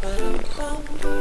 Thank you.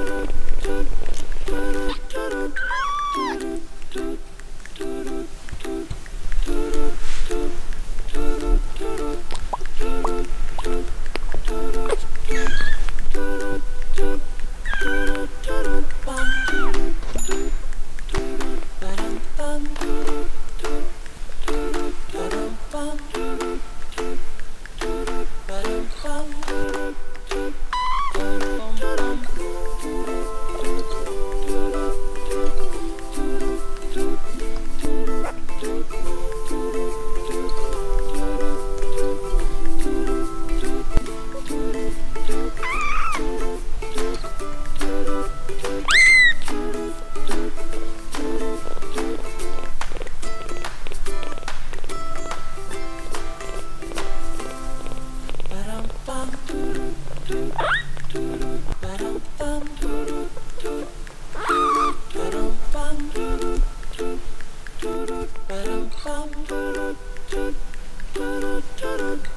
Ba-dum-bum, do-do, do-do, do-do, do-do.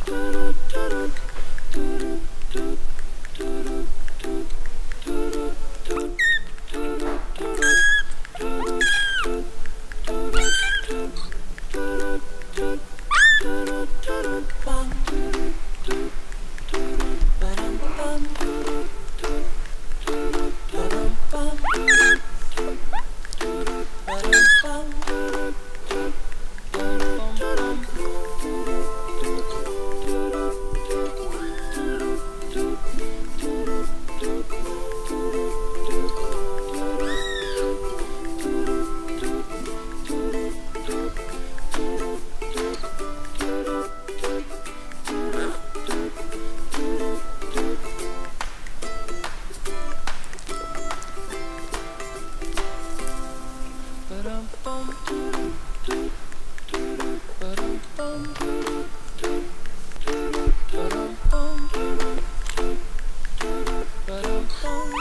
bum, bum.